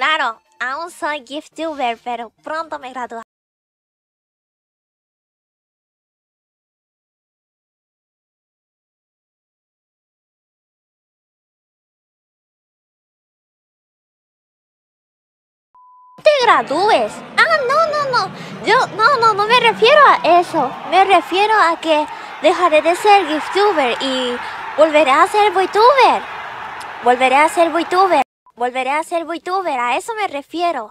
Claro, aún soy gifttuber, pero pronto me gradúo. te gradúes. Ah, no, no, no. Yo, no, no, no me refiero a eso. Me refiero a que dejaré de ser gifttuber y volveré a ser VTuber. Volveré a ser VTuber. Volveré a ser VTuber. A eso me refiero.